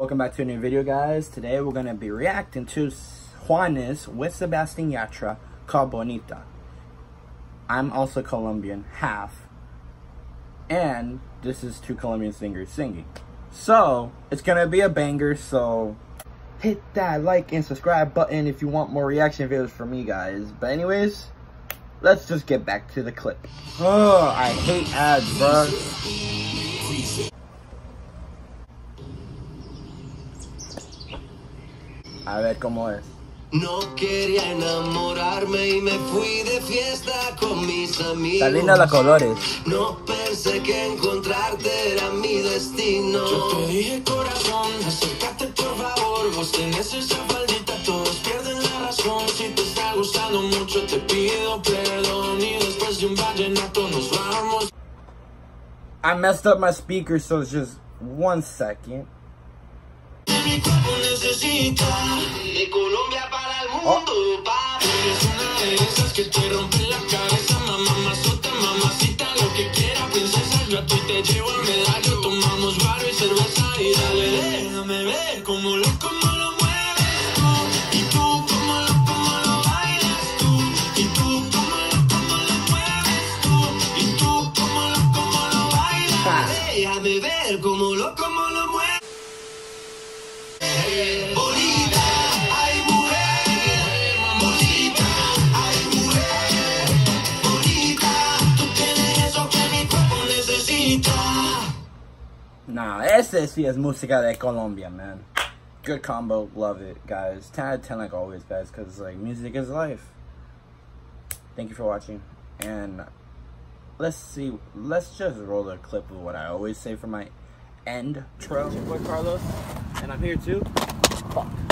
Welcome back to a new video guys. Today we're going to be reacting to Juanes with Sebastian Yatra called Bonita. I'm also Colombian, half. And this is two Colombian singers singing. So, it's going to be a banger, so hit that like and subscribe button if you want more reaction videos from me guys. But anyways, let's just get back to the clip. Oh, I hate ads. A ver cómo es. No quería enamorarme y me fui de fiesta con mis amigos. Está linda los colores. No pensé que encontrarte era mi destino. Yo te dije corazón, acércate por favor. Vos tenés esa faldita, todos pierden la razón. Si te está gustando mucho, te pido perdón. Y después de un vallenato nos vamos. I messed up my speaker, so it's just one second. Mi cuerpo necesita De Colombia para el Oh. mundo, pa. Eres una de esas que te rompen la cabeza, mamá, mamazota, mamacita, lo que quiera, princesa. Yo a ti te llevo a medallo, tomamos barro y cerveza y dale, déjame ver cómo lo, cómo lo mueves tú. Y tú, cómo lo, cómo lo bailas tú. Y tú, cómo lo, cómo lo mueves tú. Y tú, cómo lo, cómo lo bailas. Ah. Déjame ver cómo lo, cómo lo mueve. Nah, sí es música de Colombia, man. Good combo, love it, guys. 10 out of 10 like always, guys, because, like, music is life. Thank you for watching, and let's see, let's just roll a clip of what I always say for my end. It's your boy Carlos, and I'm here too. Fuck.